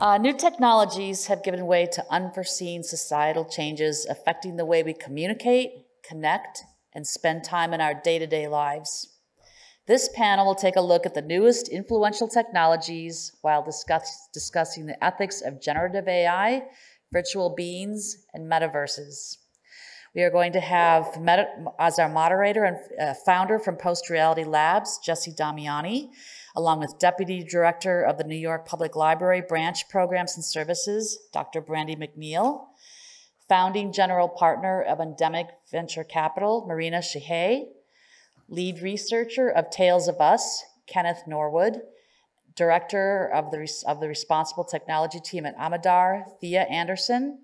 Uh, new technologies have given way to unforeseen societal changes affecting the way we communicate, connect, and spend time in our day to day lives. This panel will take a look at the newest influential technologies while discuss, discussing the ethics of generative AI, virtual beings, and metaverses. We are going to have as our moderator and uh, founder from Post Reality Labs, Jesse Damiani, along with Deputy Director of the New York Public Library Branch Programs and Services, Dr. Brandy McNeil, founding general partner of Endemic Venture Capital, Mahrinah Shije, lead researcher of Tales of Us, Kenneth Norwood, director of the, of the responsible technology team at Omidyar, Thea Anderson,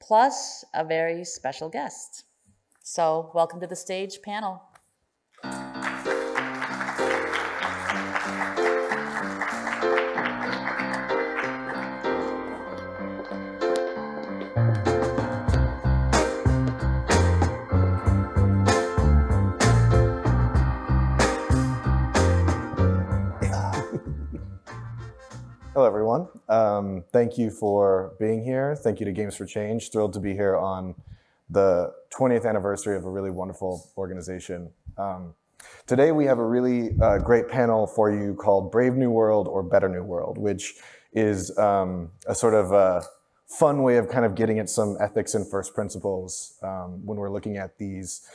plus a very special guest. So, welcome to the stage panel. Hello, everyone. Um, thank you for being here. Thank you to Games for Change. Thrilled to be here on the 20th anniversary of a really wonderful organization. Um, today, we have a really uh, great panel for you called Brave New World or Better New World, which is um, a sort of a fun way of kind of getting at some ethics and first principles um, when we're looking at these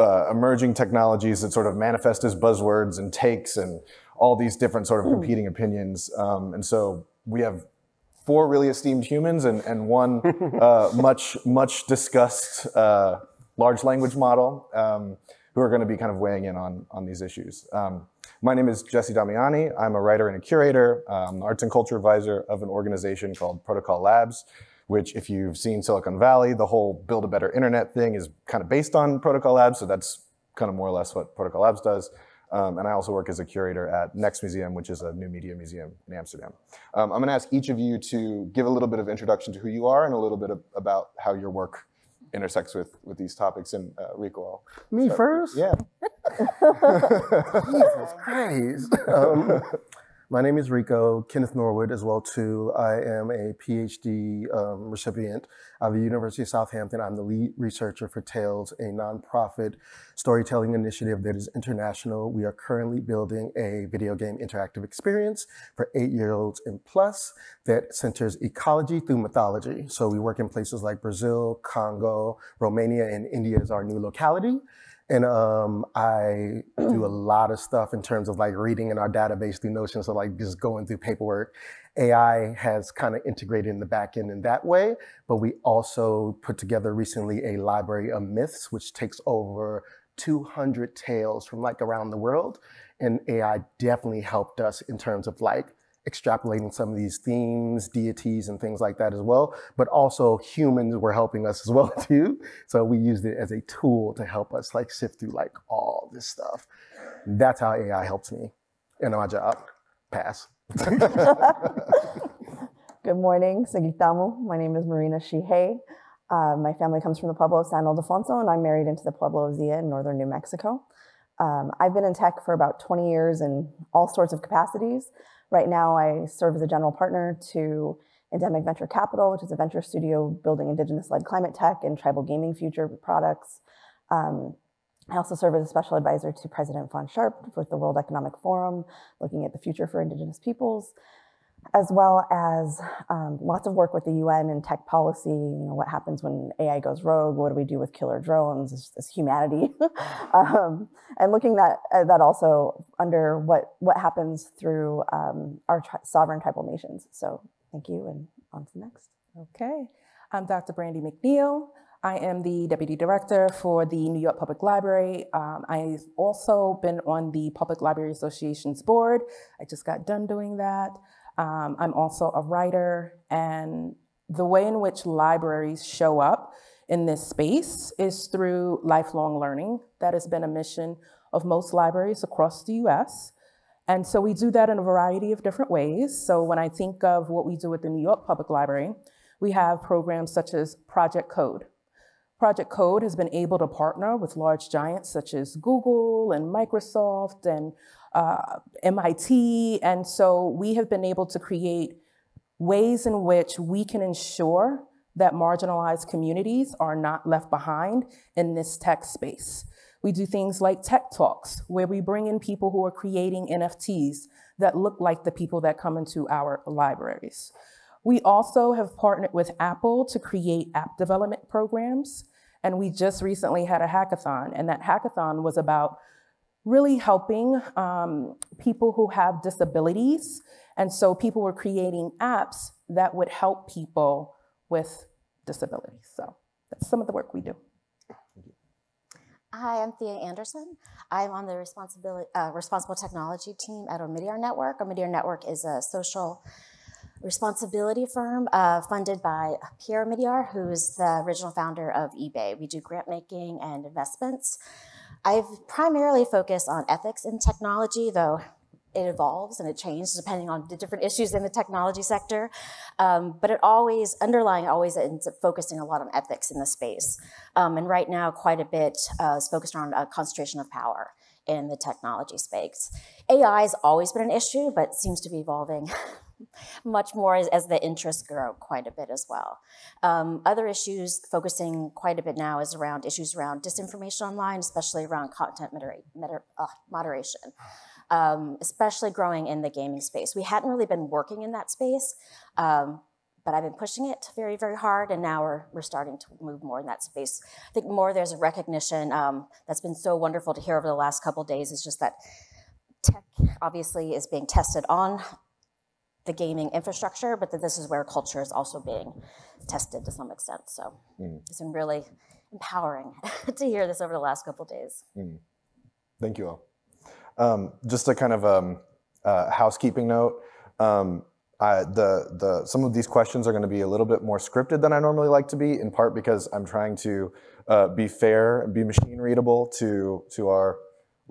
uh, emerging technologies that sort of manifest as buzzwords and takes and all these different sort of hmm. competing opinions. Um, and so we have four really esteemed humans and, and one uh, much, much discussed uh, large language model um, who are going to be kind of weighing in on, on these issues. Um, my name is Jesse Damiani. I'm a writer and a curator, um, arts and culture advisor of an organization called Protocol Labs, which if you've seen Silicon Valley, the whole build a better internet thing is kind of based on Protocol Labs. So that's kind of more or less what Protocol Labs does. Um, and I also work as a curator at Nxt Museum, which is a new media museum in Amsterdam. Um, I'm going to ask each of you to give a little bit of introduction to who you are and a little bit of, about how your work intersects with, with these topics. And uh, Rico, Me first? Yeah. Jesus Christ. Um, my name is Rico, Kenneth Norwood as well too. I am a PhD um, recipient of the University of Southampton. I'm the lead researcher for Tales, a nonprofit storytelling initiative that is international. We are currently building a video game interactive experience for eight-year-olds and plus that centers ecology through mythology. So we work in places like Brazil, Congo, Romania, and India is our new locality. And um, I do a lot of stuff in terms of like reading in our database through Notion, so like just going through paperwork. AI has kind of integrated in the back end in that way, but we also put together recently a library of myths, which takes over 200 tales from like around the world. And AI definitely helped us in terms of like extrapolating some of these themes, deities, and things like that as well. But also humans were helping us as well too. So we used it as a tool to help us like sift through like all this stuff. That's how AI helps me in my job. Pass. Good morning, Sagitamu. My name is Mahrinah Shije. Uh, my family comes from the Pueblo of San Ildefonso, and I'm married into the Pueblo of Zia in northern New Mexico. Um, I've been in tech for about 20 years in all sorts of capacities. Right now, I serve as a general partner to Endemic Venture Capital, which is a venture studio building indigenous-led climate tech and tribal gaming future products. Um, I also serve as a special advisor to President Fawn Sharp with the World Economic Forum, looking at the future for indigenous peoples as well as um, lots of work with the UN and tech policy. You know, what happens when AI goes rogue? What do we do with killer drones as, as humanity? um, and looking at uh, that also under what what happens through um, our tri sovereign tribal nations. So thank you, and on to the next. Okay, I'm Dr. Brandy McNeil. I am the Deputy Director for the New York Public Library. Um, I've also been on the Public Library Association's board. I just got done doing that. Um, I'm also a writer, and the way in which libraries show up in this space is through lifelong learning. That has been a mission of most libraries across the US. And so we do that in a variety of different ways. So when I think of what we do at the New York Public Library, we have programs such as Project Code. Project Code has been able to partner with large giants such as Google and Microsoft and uh, MIT. And so we have been able to create ways in which we can ensure that marginalized communities are not left behind in this tech space. We do things like tech talks, where we bring in people who are creating NFTs that look like the people that come into our libraries. We also have partnered with Apple to create app development programs. And we just recently had a hackathon, and that hackathon was about really helping um, people who have disabilities. And so people were creating apps that would help people with disabilities. So that's some of the work we do. Hi, I'm Thea Anderson. I'm on the responsibility, uh, responsible technology team at Omidyar Network. Omidyar Network is a social responsibility firm uh, funded by Pierre Omidyar, who's the original founder of eBay. We do grant making and investments. I've primarily focused on ethics in technology, though it evolves and it changes depending on the different issues in the technology sector. Um, but it always, underlying always ends up focusing a lot on ethics in the space. Um, and right now, quite a bit uh, is focused on a concentration of power in the technology space. AI has always been an issue, but seems to be evolving much more as, as, the interests grow quite a bit as well. Um, other issues focusing quite a bit now is around issues around disinformation online, especially around content moder- uh, moderation, um, especially growing in the gaming space. We hadn't really been working in that space, um, but I've been pushing it very, very hard, and now we're, we're starting to move more in that space. I think more there's a recognition um, that's been so wonderful to hear over the last couple days is just that tech obviously is being tested on the gaming infrastructure, but that this is where culture is also being tested to some extent. So mm. it's been really empowering to hear this over the last couple days. Mm. Thank you all. Um, just a kind of um, uh, housekeeping note. Um, I, the, the, some of these questions are going to be a little bit more scripted than I normally like to be, in part because I'm trying to uh, be fair and be machine readable to, to our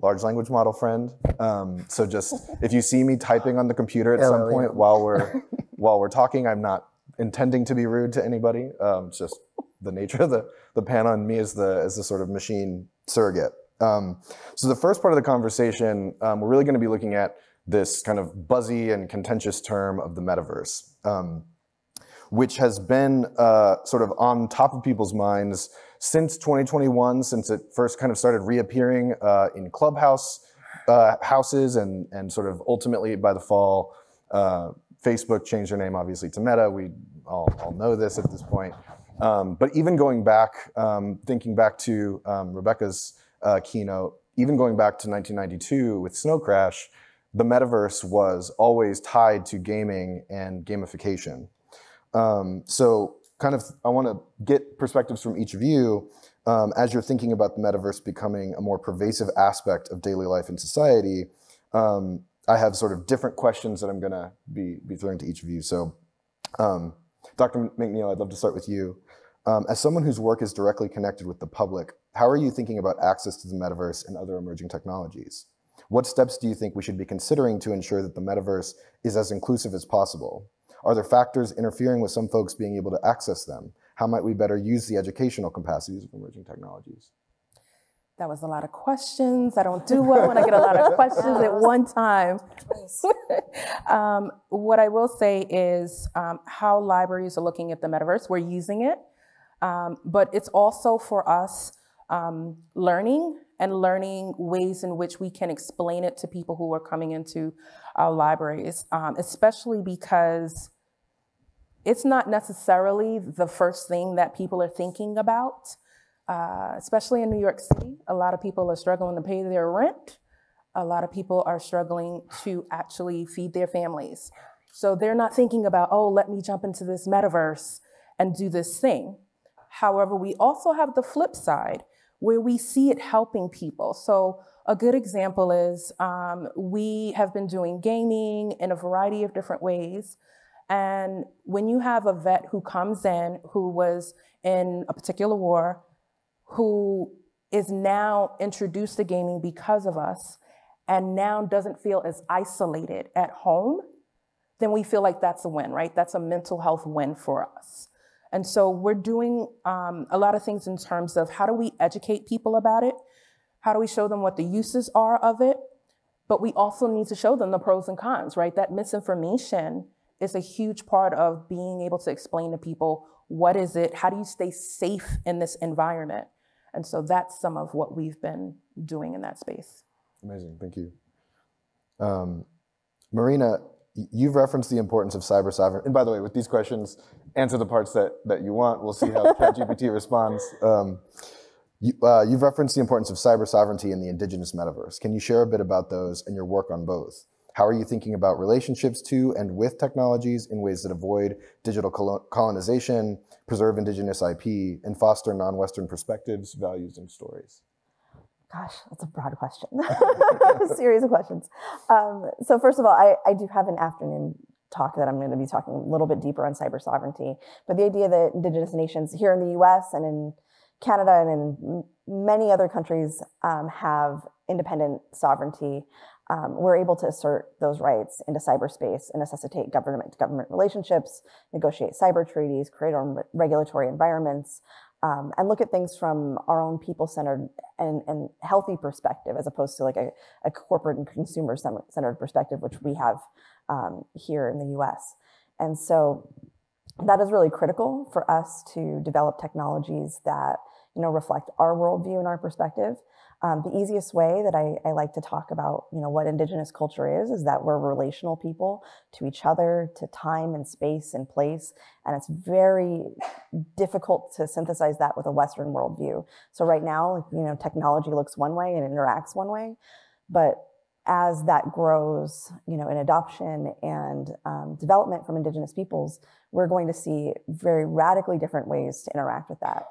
large language model friend. Um, so just if you see me typing on the computer at some point while we're while we're talking, I'm not intending to be rude to anybody. Um, it's just the nature of the the pan on me as the as the sort of machine surrogate. Um, so the first part of the conversation, um, we're really going to be looking at this kind of buzzy and contentious term of the metaverse, um, which has been uh, sort of on top of people's minds since 2021, since it first kind of started reappearing uh, in clubhouse uh, houses and, and sort of ultimately by the fall, uh, Facebook changed their name obviously to Meta. We all, all know this at this point. Um, but even going back, um, thinking back to um, Rebecca's uh, keynote, even going back to 1992 with Snow Crash, the metaverse was always tied to gaming and gamification. Um, so kind of, I want to get perspectives from each of you um, as you're thinking about the metaverse becoming a more pervasive aspect of daily life and society. Um, I have sort of different questions that I'm going to be, be throwing to each of you. So, um, Dr. McNeil, I'd love to start with you. Um, as someone whose work is directly connected with the public, how are you thinking about access to the metaverse and other emerging technologies? What steps do you think we should be considering to ensure that the metaverse is as inclusive as possible? Are there factors interfering with some folks being able to access them? How might we better use the educational capacities of emerging technologies? That was a lot of questions. I don't do well when I get a lot of questions at one time. um, what I will say is um, how libraries are looking at the metaverse. We're using it, um, but it's also for us um, learning and learning ways in which we can explain it to people who are coming into our libraries, um, especially because it's not necessarily the first thing that people are thinking about, uh, especially in New York City. A lot of people are struggling to pay their rent. A lot of people are struggling to actually feed their families. So they're not thinking about, oh, let me jump into this metaverse and do this thing. However, we also have the flip side where we see it helping people. So a good example is um, we have been doing gaming in a variety of different ways. And when you have a vet who comes in who was in a particular war, who is now introduced to gaming because of us, and now doesn't feel as isolated at home, then we feel like that's a win, right? That's a mental health win for us. And so we're doing um, a lot of things in terms of how do we educate people about it? How do we show them what the uses are of it? But we also need to show them the pros and cons, right? That misinformation is a huge part of being able to explain to people what is it, how do you stay safe in this environment? And so that's some of what we've been doing in that space. Amazing, thank you. Um, Mahrinah, you've referenced the importance of cyber sovereignty. And by the way, with these questions, answer the parts that, that you want. We'll see how ChatGPT responds. Um, you, uh, you've referenced the importance of cyber sovereignty in the indigenous metaverse. Can you share a bit about those and your work on both? How are you thinking about relationships to and with technologies in ways that avoid digital colonization, preserve indigenous IP, and foster non-Western perspectives, values, and stories? Gosh, that's a broad question. a series of questions. Um, so first of all, I, I do have an afternoon talk that I'm going to be talking a little bit deeper on cyber sovereignty. But the idea that indigenous nations here in the US and in Canada and in many other countries um, have independent sovereignty um, we're able to assert those rights into cyberspace and necessitate government to government relationships, negotiate cyber treaties, create our regulatory environments, um, and look at things from our own people centered and, and, healthy perspective as opposed to like a, a corporate and consumer centered perspective, which we have um, here in the US. And so that is really critical for us to develop technologies that you know reflect our worldview and our perspective um, the easiest way that I, I, like to talk about, you know, what Indigenous culture is, is that we're relational people to each other, to time and space and place, and it's very difficult to synthesize that with a Western worldview. So right now, you know, technology looks one way and interacts one way, but as that grows, you know, in adoption and um, development from Indigenous peoples, we're going to see very radically different ways to interact with that.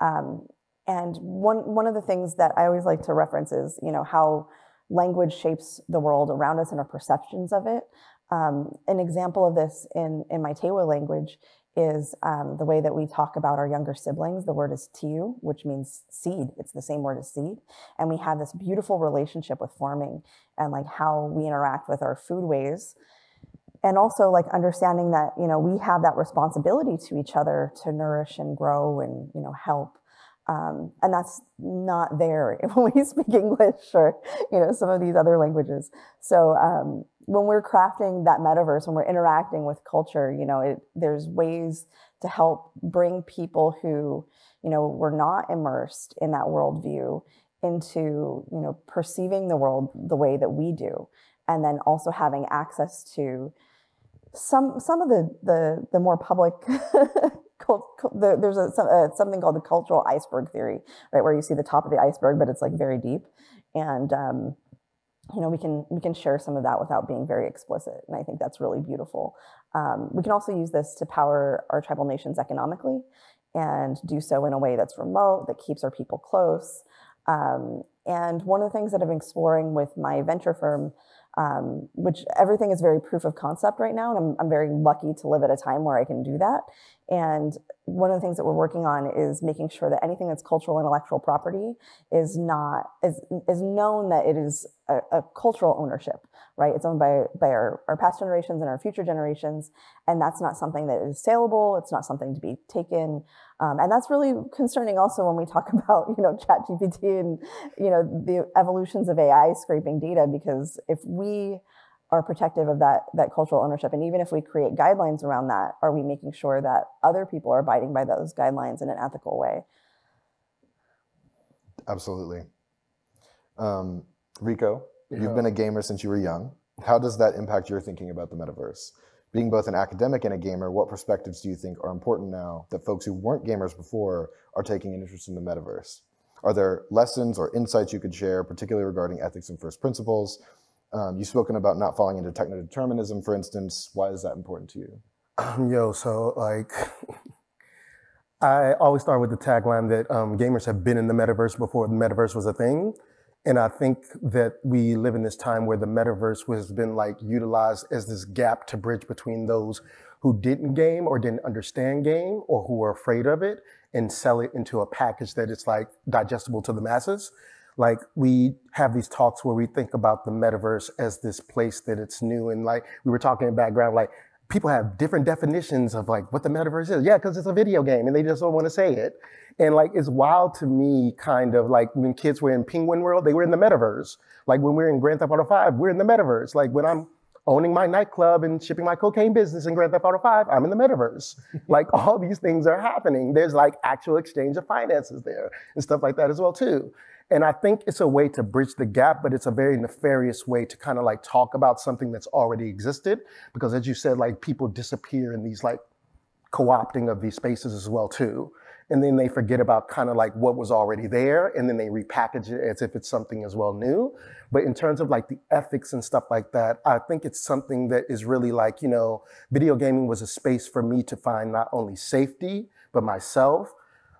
Um, and one, one of the things that I always like to reference is, you know, how language shapes the world around us and our perceptions of it. Um, an example of this in, in my Tewa language is um, the way that we talk about our younger siblings. The word is tiu, which means seed. It's the same word as seed. And we have this beautiful relationship with farming and like how we interact with our foodways. And also like understanding that, you know, we have that responsibility to each other to nourish and grow and, you know, help. Um, and that's not there when we speak English or you know some of these other languages. So um, when we're crafting that metaverse, when we're interacting with culture, you know, it, there's ways to help bring people who you know were not immersed in that worldview into you know perceiving the world the way that we do, and then also having access to some some of the the, the more public there's a, uh, something called the cultural iceberg theory, right, where you see the top of the iceberg, but it's like very deep, and um, you know we can we can share some of that without being very explicit, and I think that's really beautiful. Um, we can also use this to power our tribal nations economically, and do so in a way that's remote that keeps our people close. Um, and one of the things that I'm exploring with my venture firm um, which everything is very proof of concept right now. And I'm, I'm very lucky to live at a time where I can do that. And one of the things that we're working on is making sure that anything that's cultural intellectual property is not, is, is known that it is a, a cultural ownership, right? It's owned by, by our, our past generations and our future generations. And that's not something that is saleable. It's not something to be taken. Um, and that's really concerning also when we talk about, you know, chat GPT and, you know, the evolutions of AI scraping data, because if we are protective of that, that cultural ownership, and even if we create guidelines around that, are we making sure that other people are abiding by those guidelines in an ethical way? Absolutely. Um, Rico, yeah. you've been a gamer since you were young. How does that impact your thinking about the metaverse? Being both an academic and a gamer, what perspectives do you think are important now that folks who weren't gamers before are taking an interest in the metaverse? Are there lessons or insights you could share, particularly regarding ethics and first principles? Um, you've spoken about not falling into techno determinism, for instance. Why is that important to you? Um, Yo, so like, I always start with the tagline that um, gamers have been in the metaverse before the metaverse was a thing. And I think that we live in this time where the metaverse has been like utilized as this gap to bridge between those who didn't game or didn't understand game or who were afraid of it and sell it into a package that is like digestible to the masses. Like we have these talks where we think about the metaverse as this place that it's new. And like we were talking in background, like people have different definitions of like what the metaverse is. Yeah, because it's a video game and they just don't want to say it. And like, it's wild to me, kind of like when kids were in Penguin World, they were in the metaverse. Like when we are in Grand Theft Auto 5, we're in the metaverse. Like when I'm owning my nightclub and shipping my cocaine business in Grand Theft Auto 5, I'm in the metaverse. like all these things are happening. There's like actual exchange of finances there and stuff like that as well too. And I think it's a way to bridge the gap, but it's a very nefarious way to kind of like talk about something that's already existed. Because as you said, like people disappear in these like co-opting of these spaces as well too and then they forget about kind of like what was already there and then they repackage it as if it's something as well new but in terms of like the ethics and stuff like that i think it's something that is really like you know video gaming was a space for me to find not only safety but myself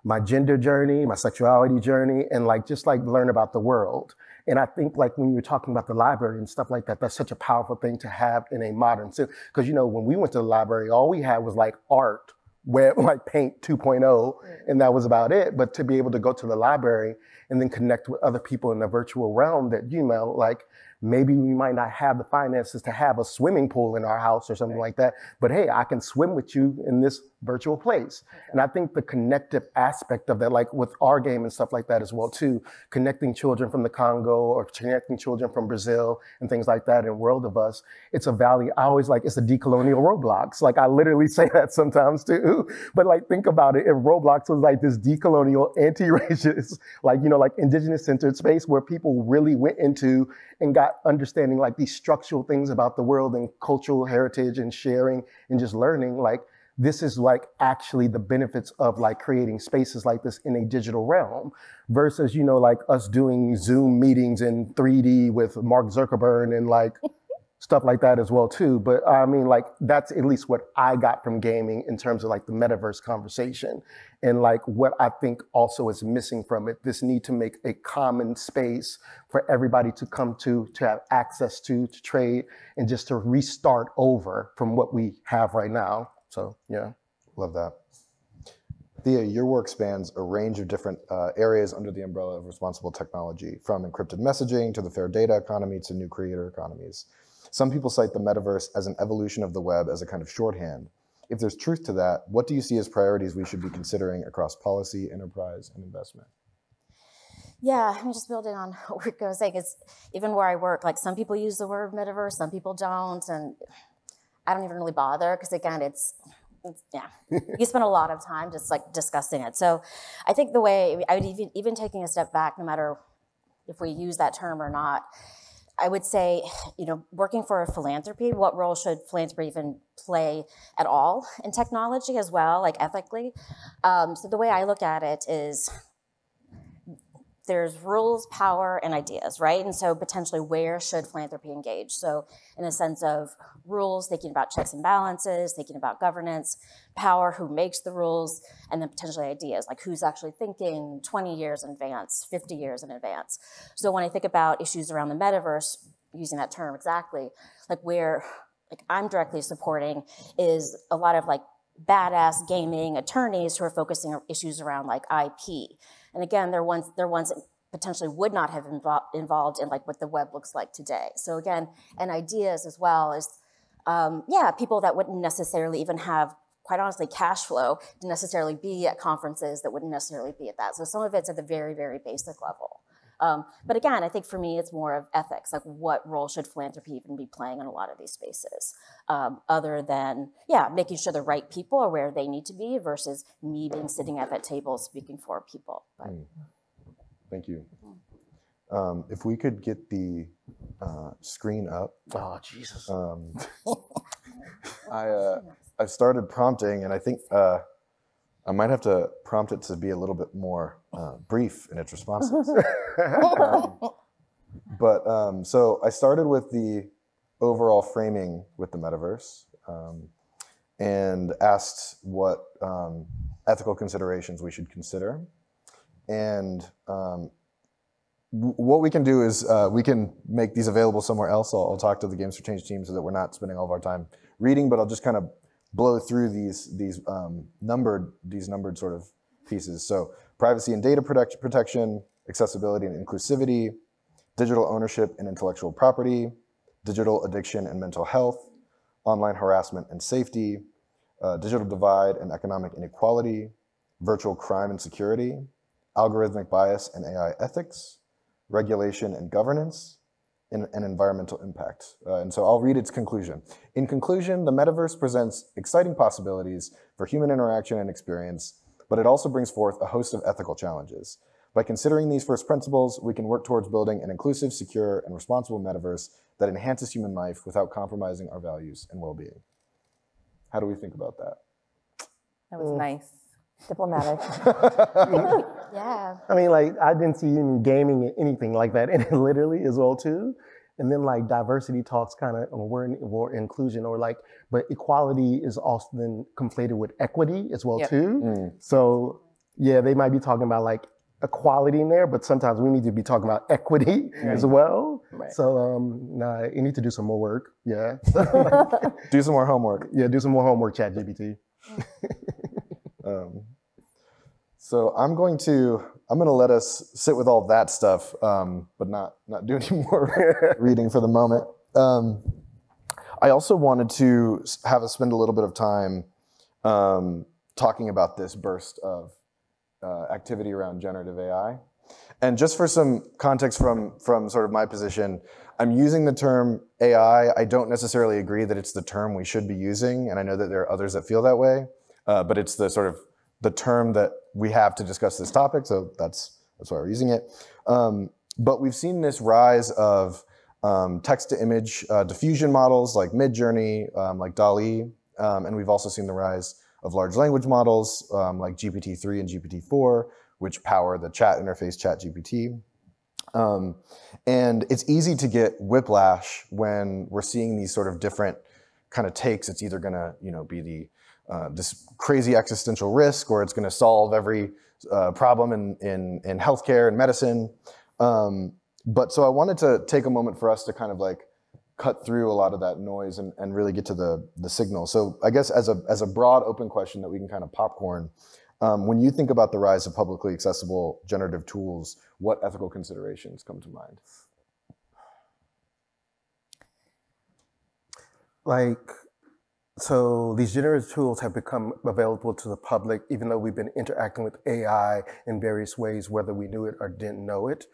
my gender journey my sexuality journey and like just like learn about the world and I think like when you're talking about the library and stuff like that, that's such a powerful thing to have in a modern. Because you know, when we went to the library, all we had was like art web like Paint 2.0, and that was about it. But to be able to go to the library and then connect with other people in the virtual realm that you know, like maybe we might not have the finances to have a swimming pool in our house or something like that. But hey, I can swim with you in this virtual place. And I think the connective aspect of that, like with our game and stuff like that as well too, connecting children from the Congo or connecting children from Brazil and things like that in World of Us, it's a value. I always like, it's a decolonial Roblox. Like I literally say that sometimes too. But like think about it, if Roblox was like this decolonial, anti-racist, like, you know, like indigenous centered space where people really went into and got understanding like these structural things about the world and cultural heritage and sharing and just learning, like this is like actually the benefits of like creating spaces like this in a digital realm versus you know like us doing zoom meetings in 3d with mark zuckerberg and like stuff like that as well too. But i mean like that's at least what i got from gaming in terms of like the metaverse conversation. And like what i think also is missing from it this need to make a common space for everybody to come to to have access to to trade and just to restart over from what we have right now so yeah. Love that. Thea, your work spans a range of different uh, areas under the umbrella of responsible technology, from encrypted messaging to the fair data economy to new creator economies. Some people cite the metaverse as an evolution of the web as a kind of shorthand. If there's truth to that, what do you see as priorities we should be considering across policy, enterprise, and investment? Yeah, I'm just building on what Rico was saying. Is even where I work, like some people use the word metaverse, some people don't, and I don't even really bother because again, it's, it's yeah, you spend a lot of time just like discussing it. So I think the way I would even even taking a step back, no matter if we use that term or not, I would say, you know, working for a philanthropy, what role should philanthropy even play at all in technology as well, like ethically? Um, so the way I look at it is there's rules, power, and ideas, right? And so potentially where should philanthropy engage? So in a sense of rules, thinking about checks and balances, thinking about governance, power, who makes the rules, and then potentially ideas, like who's actually thinking 20 years in advance, 50 years in advance. So when I think about issues around the metaverse, using that term exactly, like where like I'm directly supporting is a lot of like badass gaming attorneys who are focusing on issues around like IP. And again, they're ones, they're ones that potentially would not have invo involved in like what the web looks like today. So again, and ideas as well as, um, yeah, people that wouldn't necessarily even have, quite honestly, cash flow to necessarily be at conferences that wouldn't necessarily be at that. So some of it's at the very, very basic level. Um, but again, I think for me, it's more of ethics. Like, what role should philanthropy even be playing in a lot of these spaces, um, other than yeah, making sure the right people are where they need to be versus me being sitting at that table speaking for people. But, mm. Thank you. Um, if we could get the uh, screen up. Oh Jesus! Um, I uh, I started prompting, and I think. Uh, I might have to prompt it to be a little bit more uh, brief in its responses. um, but um, so I started with the overall framing with the metaverse um, and asked what um, ethical considerations we should consider. And um, what we can do is uh, we can make these available somewhere else. I'll, I'll talk to the Games for Change team so that we're not spending all of our time reading, but I'll just kind of blow through these these um, numbered these numbered sort of pieces. So privacy and data protect, protection, accessibility and inclusivity, digital ownership and intellectual property, digital addiction and mental health, online harassment and safety, uh, digital divide and economic inequality, virtual crime and security, algorithmic bias and AI ethics, regulation and governance, and, and environmental impact. Uh, and so I'll read its conclusion. In conclusion, the metaverse presents exciting possibilities for human interaction and experience, but it also brings forth a host of ethical challenges. By considering these first principles, we can work towards building an inclusive, secure, and responsible metaverse that enhances human life without compromising our values and well-being. How do we think about that? That was mm. nice. Diplomatic. Yeah. I mean, like I didn't see any gaming anything like that, and it literally as well too. And then like diversity talks kind of or, or inclusion or like, but equality is often conflated with equity as well Yep. too. So yeah, they might be talking about like equality in there, but sometimes we need to be talking about equity as well. Right. So um, nah, you need to do some more work. Yeah, Do some more homework. yeah, do some more homework, Chat GPT. Um, so I'm going to I'm going to let us sit with all that stuff, um, but not not do any more reading for the moment. Um, I also wanted to have us spend a little bit of time um, talking about this burst of uh, activity around generative AI. And just for some context from from sort of my position, I'm using the term AI. I don't necessarily agree that it's the term we should be using, and I know that there are others that feel that way. Uh, but it's the sort of the term that we have to discuss this topic, so that's that's why we're using it. Um, but we've seen this rise of um, text-to-image uh, diffusion models like Midjourney, um, like DALL-E, um, and we've also seen the rise of large language models um, like GPT-3 and GPT-4, which power the chat interface ChatGPT. Um, and it's easy to get whiplash when we're seeing these sort of different kind of takes. It's either going to, you know, be the uh, this crazy existential risk, or it's going to solve every uh, problem in, in in healthcare and medicine. Um, but so I wanted to take a moment for us to kind of like cut through a lot of that noise and, and really get to the the signal. So I guess as a as a broad open question that we can kind of popcorn. Um, when you think about the rise of publicly accessible generative tools, what ethical considerations come to mind? like so these generative tools have become available to the public even though we've been interacting with ai in various ways whether we knew it or didn't know it.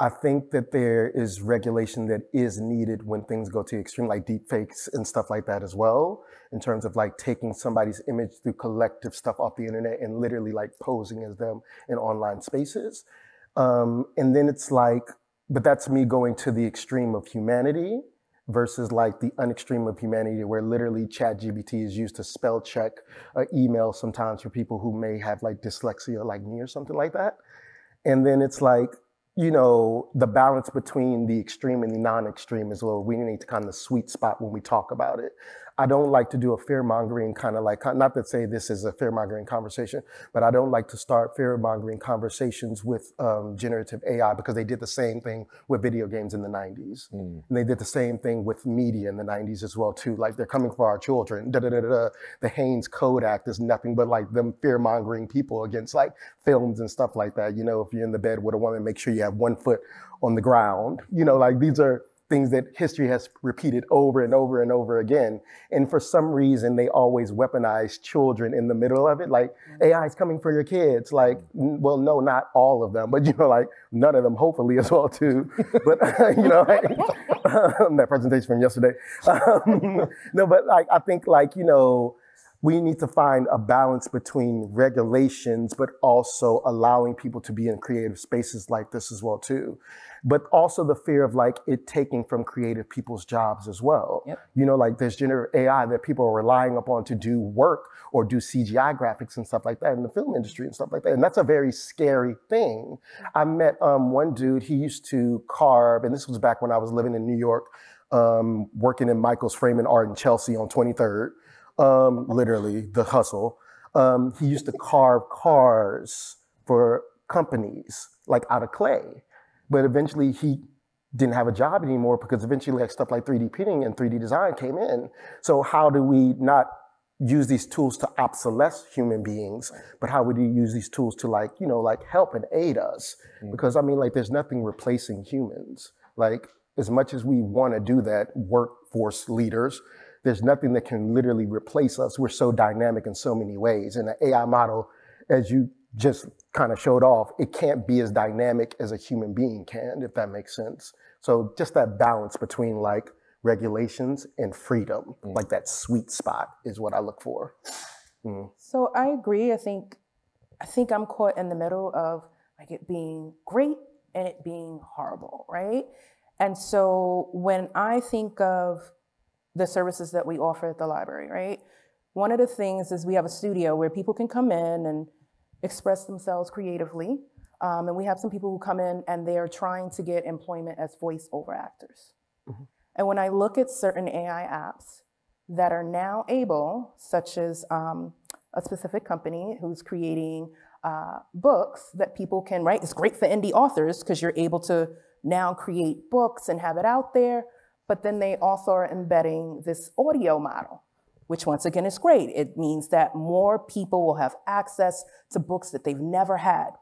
I think that there is regulation that is needed when things go to extreme like deep fakes and stuff like that as well in terms of like taking somebody's image through collective stuff off the internet and literally like posing as them in online spaces. Um, and then it's like but that's me going to the extreme of humanity versus like the unextreme of humanity where literally chat gpt is used to spell check an email sometimes for people who may have like dyslexia like me or something like that. And then it's like you know the balance between the extreme and the non-extreme is where we need to kind of sweet spot when we talk about it i don't like to do a fear mongering kind of like not to say this is a fear mongering conversation but i don't like to start fear mongering conversations with um, generative ai because they did the same thing with video games in the 90s and they did the same thing with media in the 90s as well too like they're coming for our children da, da, da, da, da. the Hays code act is nothing but like them fear mongering people against like films and stuff like that. You know if you're in the bed with a woman make sure you have one foot on the ground. You know like these are things that history has repeated over and over and over again. And for some reason they always weaponize children in the middle of it. Like ai is coming for your kids. Like well no not all of them but you know like none of them hopefully as well too. But you know like, that presentation from yesterday. Um, no but like i think like you know we need to find a balance between regulations but also allowing people to be in creative spaces like this as well too. But also the fear of like it taking from creative people's jobs as well. Yep. you know like there's generative ai that people are relying upon to do work or do cgi graphics and stuff like that in the film industry and stuff like that and that's a very scary thing. I met um, one dude he used to carve and this was back when i was living in new york um, working in michael's framing art in chelsea on 23rd um, literally the hustle. Um, he used to carve cars for companies like out of clay, but eventually he didn't have a job anymore because eventually like stuff like 3D printing and 3D design came in. So how do we not use these tools to obsolesce human beings, but how would you use these tools to like, you know, like help and aid us? Because I mean, like, there's nothing replacing humans. Like, as much as we want to do that, workforce leaders, there's nothing that can literally replace us. We're so dynamic in so many ways. And the AI model, as you just kind of showed off, it can't be as dynamic as a human being can, if that makes sense. So just that balance between like regulations and freedom, mm. like that sweet spot is what I look for. Mm. So I agree. I think I think I'm caught in the middle of like it being great and it being horrible, right? And so when I think of the services that we offer at the library, right? One of the things is we have a studio where people can come in and express themselves creatively. Um, and we have some people who come in and they are trying to get employment as voiceover actors. Mm-hmm. And when I look at certain AI apps that are now able, such as um, a specific company who's creating uh, books that people can write, it's great for indie authors because you're able to now create books and have it out there. But then they also are embedding this audio model which once again is great. It means that more people will have access to books that they've never had.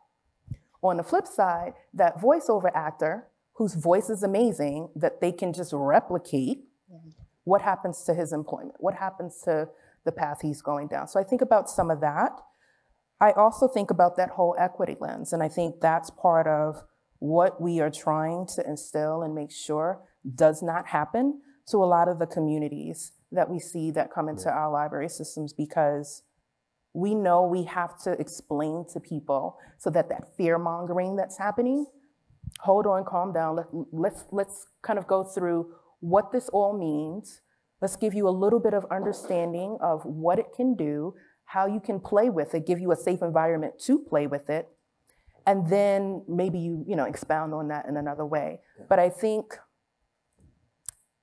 On the flip side, that voiceover actor whose voice is amazing, that they can just replicate, what happens to his employment? What happens to the path he's going down? So I think about some of that. I also think about that whole equity lens, and I think that's part of what we are trying to instill and make sure does not happen to a lot of the communities that we see that come into our library systems because we know we have to explain to people so that that fear mongering that's happening hold on calm down. Let, let's let's kind of go through what this all means. Let's give you a little bit of understanding of what it can do how you can play with it give you a safe environment to play with it and then maybe you you know expound on that in another way. But i think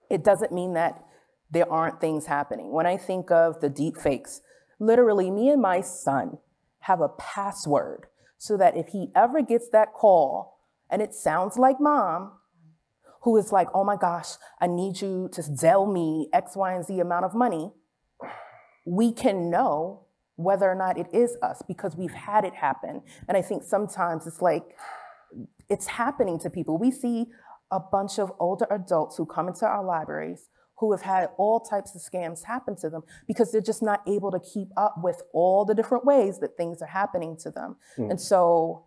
it doesn't mean that there aren't things happening. When I think of the deep fakes, literally, me and my son have a password so that if he ever gets that call and it sounds like mom, who is like, oh my gosh, I need you to sell me X, Y, and Z amount of money, we can know whether or not it is us because we've had it happen. And I think sometimes it's like, it's happening to people. We see a bunch of older adults who come into our libraries who have had all types of scams happen to them because they're just not able to keep up with all the different ways that things are happening to them. Mm. And so,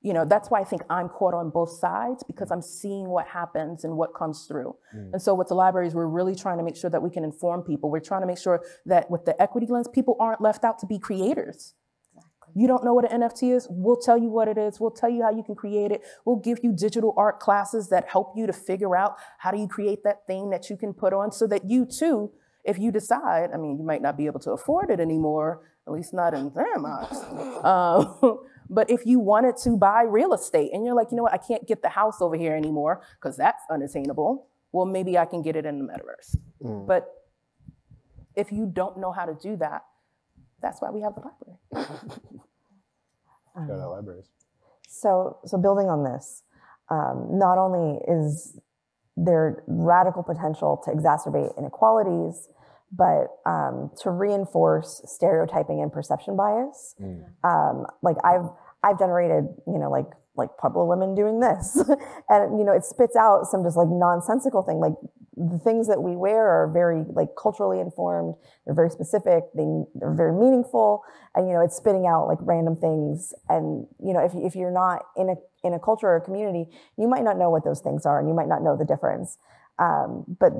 you know, that's why I think I'm caught on both sides because I'm seeing what happens and what comes through. Mm. And so with the libraries, we're really trying to make sure that we can inform people. We're trying to make sure that with the equity lens, people aren't left out to be creators. You don't know what an NFT is? We'll tell you what it is. We'll tell you how you can create it. We'll give you digital art classes that help you to figure out how do you create that thing that you can put on so that you too, if you decide, I mean, you might not be able to afford it anymore, at least not in their eyes. Um, but if you wanted to buy real estate and you're like, you know what, I can't get the house over here anymore because that's unattainable, well, maybe I can get it in the metaverse. Mm. But if you don't know how to do that, that's why we have the library. um, Got libraries. So, so building on this, um, not only is there radical potential to exacerbate inequalities, but um, to reinforce stereotyping and perception bias. Mm. Um, like I've I've generated, you know, like like Pueblo women doing this, and you know, it spits out some just like nonsensical thing, like the things that we wear are very like culturally informed. They're very specific. They, they're very meaningful. And you know it's spitting out like random things. And you know if, if you're not in a in a culture or a community you might not know what those things are and you might not know the difference. Um, but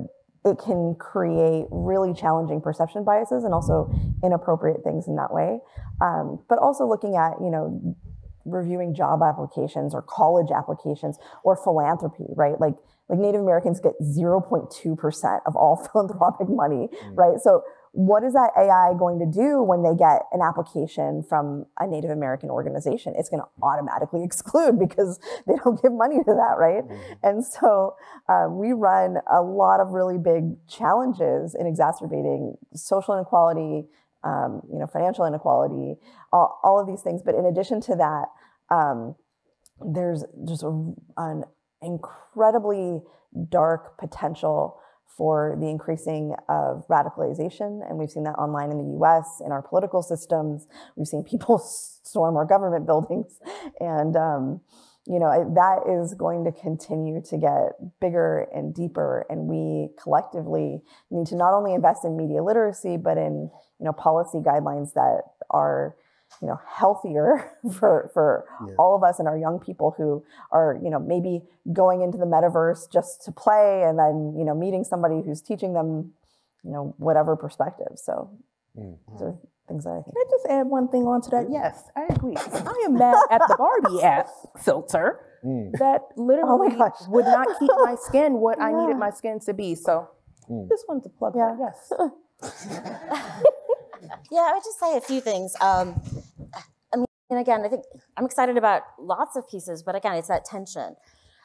it can create really challenging perception biases and also inappropriate things in that way. Um, but also looking at you know reviewing job applications or college applications or philanthropy right like like Native Americans get 0.2% of all philanthropic money, mm. right? So what is that AI going to do when they get an application from a Native American organization? It's going to automatically exclude because they don't give money to that, right? Mm. And so um, we run a lot of really big challenges in exacerbating social inequality, um, you know, financial inequality, all, all, of these things. But in addition to that, um, there's just a, an incredibly dark potential for the increasing of radicalization. And we've seen that online in the US, in our political systems. We've seen people storm our government buildings. And, um, you know, that is going to continue to get bigger and deeper. And we collectively need to not only invest in media literacy, but in, you know, policy guidelines that are you know healthier for for yeah. all of us and our young people who are you know maybe going into the metaverse just to play and then you know meeting somebody who's teaching them you know whatever perspective so mm. those are things that i think can i just add one thing onto that yes i agree i am mad at the barbie app filter mm. that oh literally oh would not keep my skin what yeah. i needed my skin to be so mm. just wanted to plug yeah. that yes yeah, I would just say a few things. Um, I mean, and again, I think I'm excited about lots of pieces, but again, it's that tension.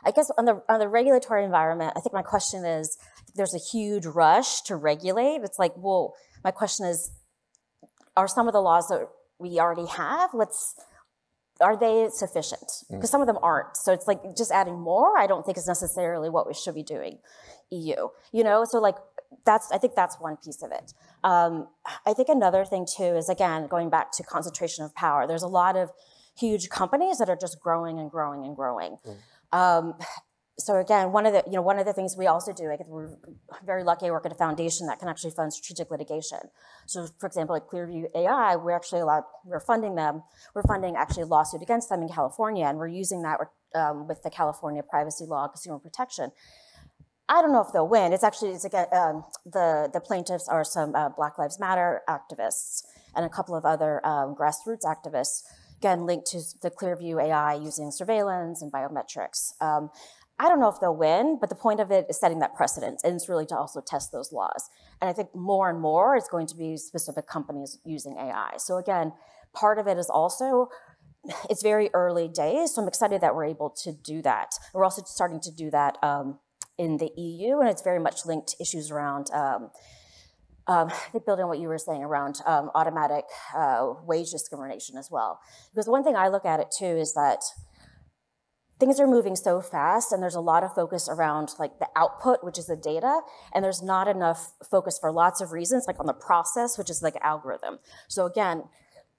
I guess on the on the regulatory environment, I think my question is: there's a huge rush to regulate. It's like, well, my question is: are some of the laws that we already have? Let's are they sufficient? Because mm. some of them aren't. So it's like just adding more. I don't think is necessarily what we should be doing. EU, you know. So like that's I think that's one piece of it. Um, I think another thing too is again going back to concentration of power. There's a lot of huge companies that are just growing and growing and growing. Mm. Um, so again, one of the you know one of the things we also do, I think we're very lucky. I work at a foundation that can actually fund strategic litigation. So, for example, at Clearview AI, we're actually allowed we're funding them. We're funding actually a lawsuit against them in California, and we're using that um, with the California privacy law, consumer protection. I don't know if they'll win. It's actually it's again, um, the the plaintiffs are some uh, Black Lives Matter activists and a couple of other um, grassroots activists, again linked to the Clearview AI using surveillance and biometrics. Um, I don't know if they'll win, but the point of it is setting that precedent, and it's really to also test those laws. And I think more and more is going to be specific companies using AI. So again, part of it is also it's very early days, so I'm excited that we're able to do that. We're also starting to do that um, in the EU, and it's very much linked to issues around, um, um, I think building on what you were saying around um, automatic uh, wage discrimination as well. Because one thing I look at it too is that things are moving so fast and there's a lot of focus around like the output which is the data and there's not enough focus for lots of reasons like on the process which is like algorithm so again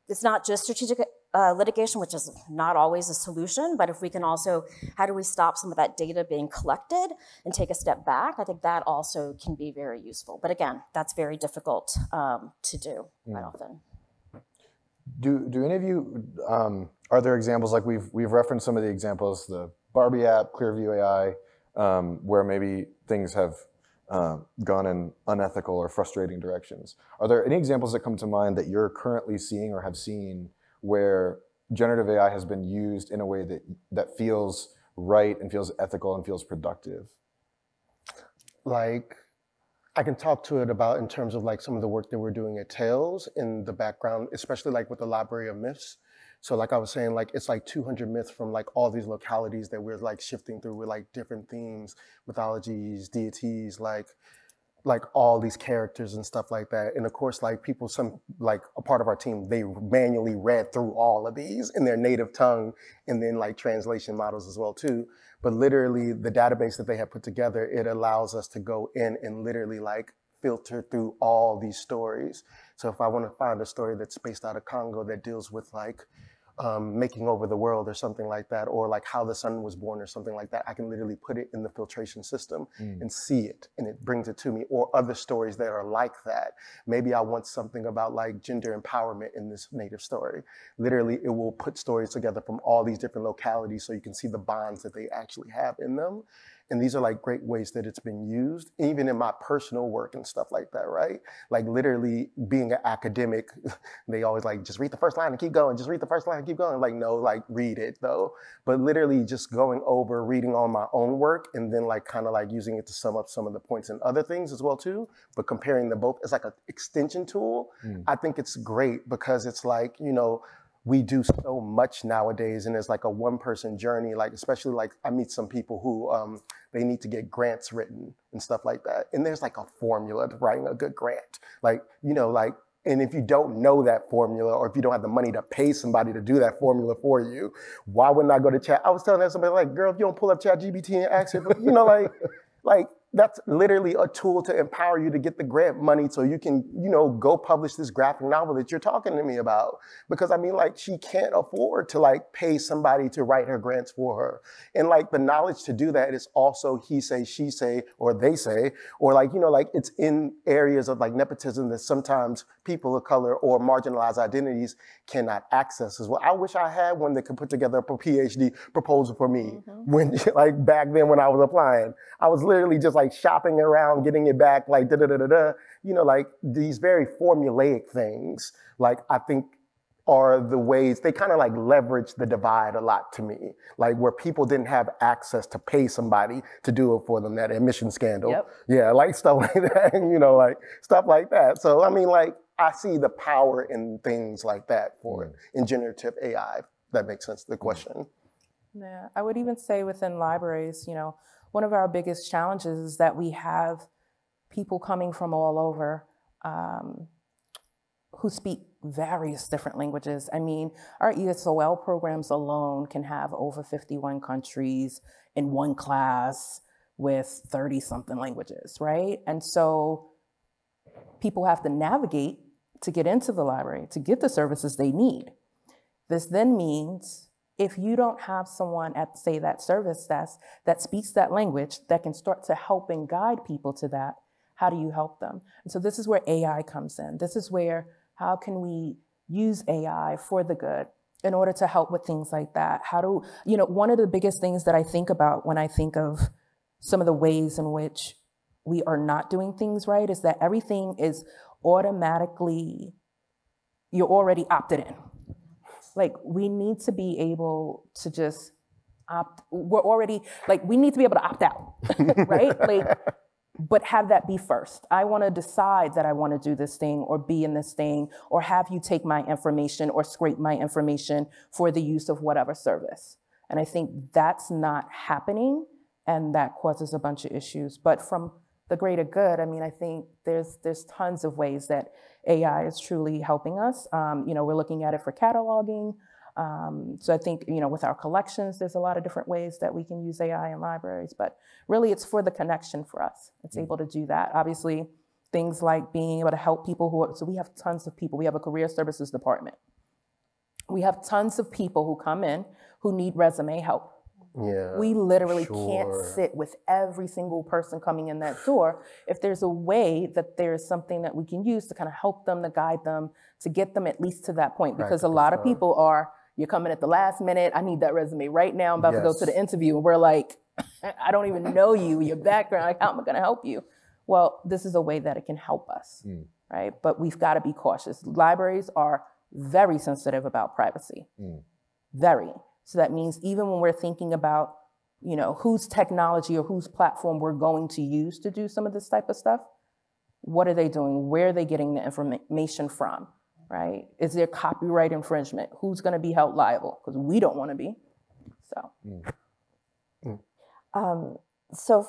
it's not just strategic uh, litigation, which is not always a solution, but if we can also, how do we stop some of that data being collected and take a step back? I think that also can be very useful. But again, that's very difficult um, to do quite mm. often. Do, do any of you, um, are there examples, like we've, we've referenced some of the examples, the Barbie app, Clearview AI, um, where maybe things have uh, gone in unethical or frustrating directions. Are there any examples that come to mind that you're currently seeing or have seen where generative AI has been used in a way that, that feels right and feels ethical and feels productive? Like, I can talk to it about in terms of like some of the work that we're doing at Tails in the background, especially like with the Library of Myths. So like I was saying, like it's like 200 myths from like all these localities that we're like shifting through with like different themes, mythologies, deities, like like all these characters and stuff like that. And of course, like people, some like a part of our team, they manually read through all of these in their native tongue and then like translation models as well too. But literally the database that they have put together, it allows us to go in and literally like filter through all these stories. So if I want to find a story that's based out of Congo that deals with like um, making over the world or something like that, or like how the sun was born or something like that, I can literally put it in the filtration system mm. and see it and it brings it to me, or other stories that are like that. Maybe I want something about like gender empowerment in this native story. Literally, it will put stories together from all these different localities so you can see the bonds that they actually have in them. And these are like great ways that it's been used, even in my personal work and stuff like that, right? Like literally being an academic, they always like, just read the first line and keep going, just read the first line and keep going. Like, no, like read it though. But literally just going over, reading on my own work and then like kind of like using it to sum up some of the points and other things as well too. But comparing them both as like an extension tool, mm. I think it's great because it's like, you know, we do so much nowadays and it's like a one person journey like especially like i meet some people who um, they need to get grants written and stuff like that. And there's like a formula to writing a good grant. Like you know like and if you don't know that formula or if you don't have the money to pay somebody to do that formula for you why wouldn't i go to chat? I was telling that somebody like girl if you don't pull up chat gpt and ask it you know like like that's literally a tool to empower you to get the grant money so you can, you know, go publish this graphic novel that you're talking to me about. Because I mean, like, she can't afford to like pay somebody to write her grants for her. And like the knowledge to do that is also he say, she say, or they say, or like, you know, like it's in areas of like nepotism that sometimes people of color or marginalized identities cannot access as well. I wish I had one that could put together a PhD proposal for me mm-hmm. when, like back then when I was applying. I was literally just like shopping around, getting it back, like da da da da da. You know, like these very formulaic things. Like I think are the ways they kind of like leverage the divide a lot to me, like where people didn't have access to pay somebody to do it for them. That admission scandal, yep. yeah, like stuff like that, you know, like stuff like that. So I mean, like I see the power in things like that for mm. generative AI. That makes sense. The question. Yeah, I would even say within libraries, you know, one of our biggest challenges is that we have people coming from all over um, who speak various different languages. I mean, our ESOL programs alone can have over 51 countries in one class with 30 something languages, right? And so people have to navigate to get into the library, to get the services they need. This then means if you don't have someone at, say, that service desk that speaks that language that can start to help and guide people to that, how do you help them? And so this is where AI comes in. This is where how can we use AI for the good in order to help with things like that? How do, you know, one of the biggest things that I think about when I think of some of the ways in which we are not doing things right is that everything is automatically, you're already opted in like we need to be able to just opt we're already like we need to be able to opt out right? Like but have that be first. I want to decide that i want to do this thing or be in this thing or have you take my information or scrape my information for the use of whatever service. And i think that's not happening and that causes a bunch of issues. But from the greater good i mean i think there's there's tons of ways that AI is truly helping us. Um, you know, we're looking at it for cataloging. Um, so I think, you know, with our collections, there's a lot of different ways that we can use AI in libraries, but really it's for the connection for us. It's mm-hmm. able to do that. Obviously, things like being able to help people who are, so we have tons of people. We have a career services department. We have tons of people who come in who need resume help. Yeah, we literally sure. can't sit with every single person coming in that door. If there's a way that there's something that we can use to kind of help them, to guide them, to get them at least to that point, because right, a lot of people are, you're coming at the last minute. I need that resume right now. I'm about yes. to go to the interview. And we're like, I don't even know you, your background. Like, how am I going to help you? Well, this is a way that it can help us, mm. right? But we've got to be cautious. Libraries are very sensitive about privacy, mm. very. So that means even when we're thinking about, you know, whose technology or whose platform we're going to use to do some of this type of stuff, what are they doing? Where are they getting the information from? Right? Is there copyright infringement? Who's going to be held liable? Because we don't want to be. So. Mm. Mm. Um, so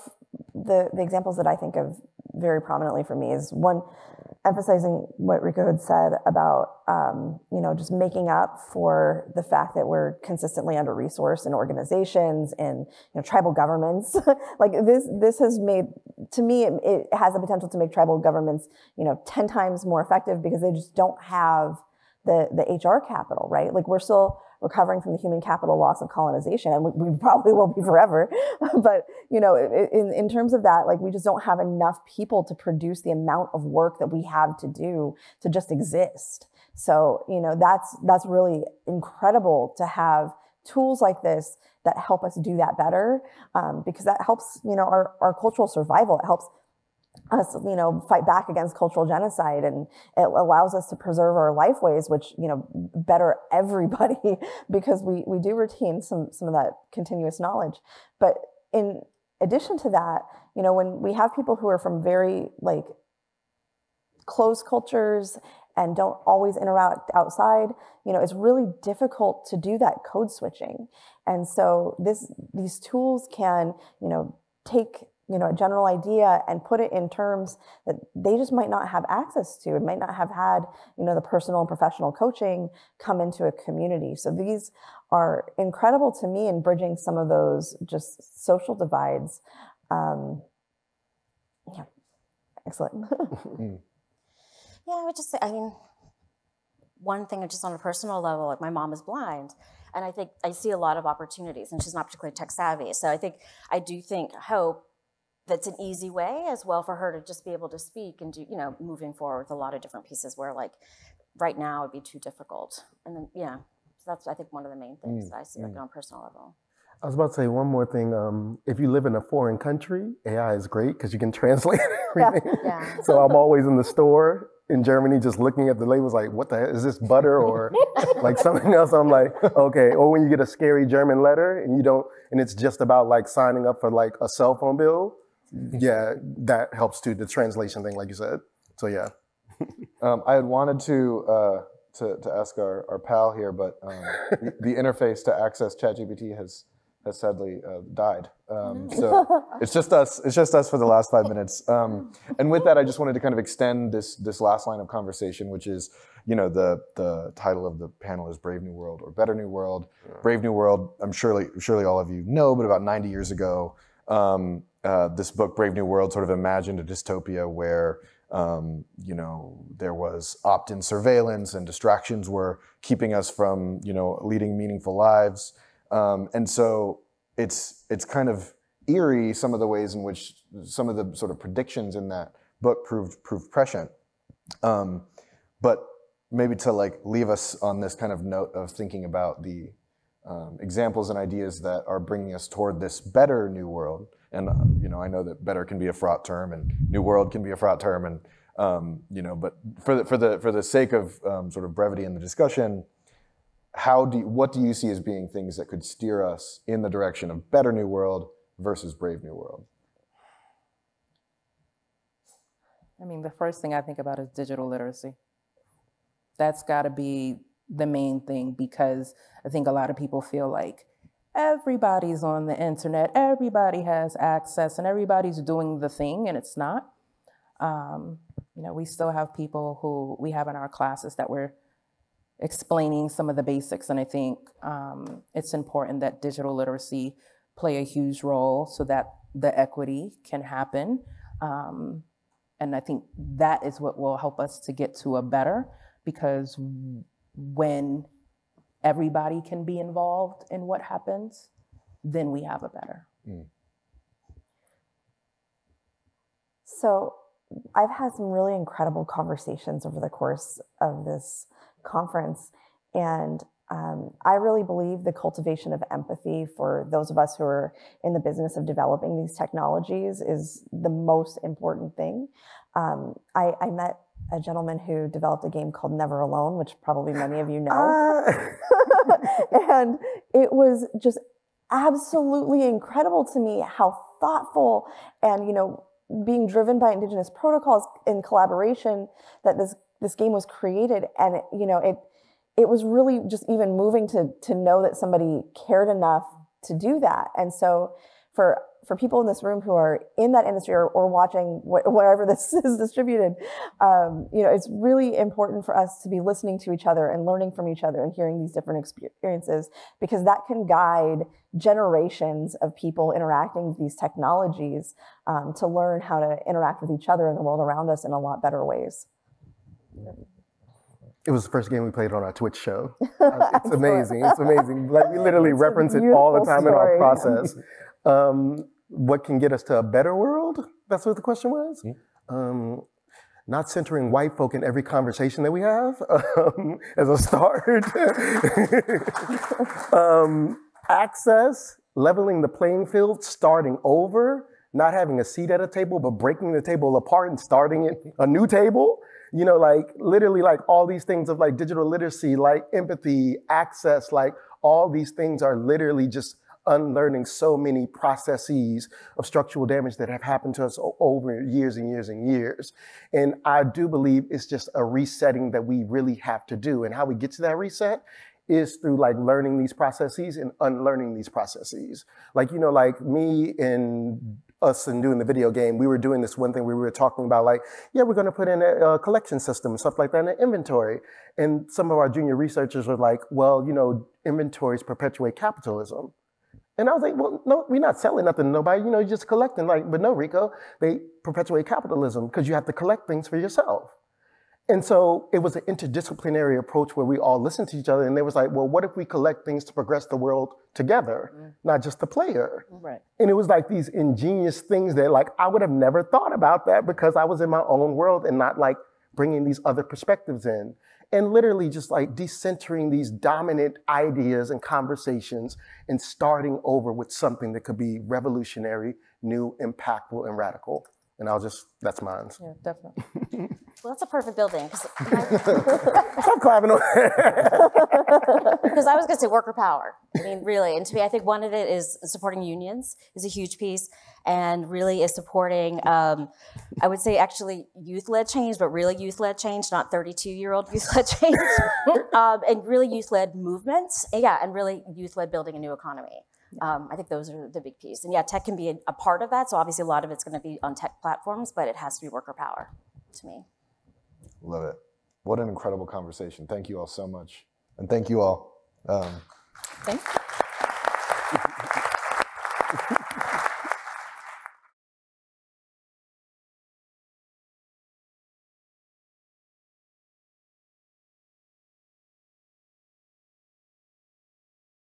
the the examples that I think of very prominently for me is one emphasizing what Rico had said about um, you know just making up for the fact that we're consistently under resourced in organizations and you know tribal governments. Like this this has made to me it, it has the potential to make tribal governments you know 10 times more effective because they just don't have the the HR capital right? Like we're still recovering from the human capital loss of colonization, and we, we probably will be forever. but you know, in in terms of that, like we just don't have enough people to produce the amount of work that we have to do to just exist. So you know, that's that's really incredible to have tools like this that help us do that better um, because that helps you know our, our cultural survival it helps us, you know, fight back against cultural genocide, and it allows us to preserve our lifeways, which you know better everybody because we we do retain some some of that continuous knowledge. But in addition to that, you know, when we have people who are from very like closed cultures and don't always interact outside, you know, it's really difficult to do that code switching. And so this these tools can, you know, take you know, a general idea and put it in terms that they just might not have access to and might not have had, you know, the personal and professional coaching come into a community. So these are incredible to me in bridging some of those just social divides. Um, Yeah, excellent. Yeah, I would just say, I mean, one thing I just on a personal level, like my mom is blind, and I think I see a lot of opportunities, and she's not particularly tech savvy. So I think I do think hope that's an easy way as well for her to just be able to speak and do, you know, moving forward with a lot of different pieces where like right now it'd be too difficult. And then yeah, so that's I think one of the main things Mm, I see like on a personal level. I was about to say one more thing. Um, if you live in a foreign country, AI is great because you can translate everything. Yeah. So I'm always in the store in Germany just looking at the labels like, what the heck, is this butter or like something else? I'm like, okay. Or when you get a scary German letter and you don't, and it's just about like signing up for like a cell phone bill, yeah, that helps too, the translation thing, like you said. So yeah. Um, I had wanted to, uh, to, to ask our, our pal here, but um, the, interface to access ChatGPT has, has sadly uh, died. Um, so it's just us. It's just us for the last five minutes. Um, and with that, I just wanted to kind of extend this this last line of conversation, which is, you know, the the title of the panel is Brave New World or Better New World. Brave New World. I'm surely surely all of you know, but about 90 years ago, um, uh, this book Brave New World sort of imagined a dystopia where um, you know, there was opt-in surveillance and distractions were keeping us from, you know, leading meaningful lives. Um, and so it's it's kind of eerie some of the ways in which some of the sort of predictions in that book proved proved prescient. Um, but maybe to like leave us on this kind of note of thinking about the um, examples and ideas that are bringing us toward this better new world. And uh, you know, I know that better can be a fraught term, and new world can be a fraught term, and um, you know, but for the for the for the sake of um, sort of brevity in the discussion, how do you, what do you see as being things that could steer us in the direction of better new world versus brave new world? I mean, the first thing I think about is digital literacy. That's got to be the main thing because I think a lot of people feel like everybody's on the internet, everybody has access, and everybody's doing the thing, and it's not. Um, you know, we still have people who we have in our classes that we're explaining some of the basics, and I think um, it's important that digital literacy play a huge role so that the equity can happen. Um, and I think that is what will help us to get to a better because when everybody can be involved in what happens, then we have a better. So I've had some really incredible conversations over the course of this conference. And um, I really believe the cultivation of empathy for those of us who are in the business of developing these technologies is the most important thing. Um, I, I met a gentleman who developed a game called Never Alone, which probably many of you know. Ah. and it was just absolutely incredible to me how thoughtful and you know being driven by indigenous protocols in collaboration that this this game was created and it, you know it it was really just even moving to to know that somebody cared enough to do that and so for for people in this room who are in that industry or, or watching wh- wherever this is distributed, um, you know, it's really important for us to be listening to each other and learning from each other and hearing these different experiences because that can guide generations of people interacting with these technologies um, to learn how to interact with each other and the world around us in a lot better ways. It was the first game we played on our Twitch show. Uh, it's amazing. It's amazing. Like we literally reference it all the time in our process. Um, what can get us to a better world? That's what the question was. Um, not centering white folk in every conversation that we have um, as a start. um, access, leveling the playing field, starting over, not having a seat at a table, but breaking the table apart and starting it a new table. You know, like literally, like all these things of like digital literacy, like empathy, access, like all these things are literally just unlearning so many processes of structural damage that have happened to us over years and years and years. And I do believe it's just a resetting that we really have to do. And how we get to that reset is through like learning these processes and unlearning these processes. Like, you know, like me and us and doing the video game, we were doing this one thing we were talking about, like, yeah, we're gonna put in a, a collection system and stuff like that in an inventory. And some of our junior researchers were like, well, you know, inventories perpetuate capitalism. And I was like, well, no, we're not selling nothing to nobody. You know, you're just collecting. Like, but no, Rico, they perpetuate capitalism because you have to collect things for yourself. And so it was an interdisciplinary approach where we all listened to each other. And they was like, well, what if we collect things to progress the world together, mm. not just the player? Right. And it was like these ingenious things that like I would have never thought about that because I was in my own world and not like bringing these other perspectives in. And literally just like decentering these dominant ideas and conversations and starting over with something that could be revolutionary, new, impactful, and radical. And I'll just, that's mine. Yeah, definitely. Well, that's a perfect building. Stop clapping on Because I was going to say worker power. I mean, really. And to me, I think one of it is supporting unions is a huge piece and really is supporting, um, I would say actually youth-led change, but really youth-led change, not 32-year-old youth-led change. um, and really youth-led movements. Yeah, and really youth-led building a new economy. Um, I think those are the big piece. And yeah, tech can be a, a part of that. So obviously a lot of it's going to be on tech platforms, but it has to be worker power to me. Love it. What an incredible conversation. Thank you all so much. And thank you all. Um, Thanks.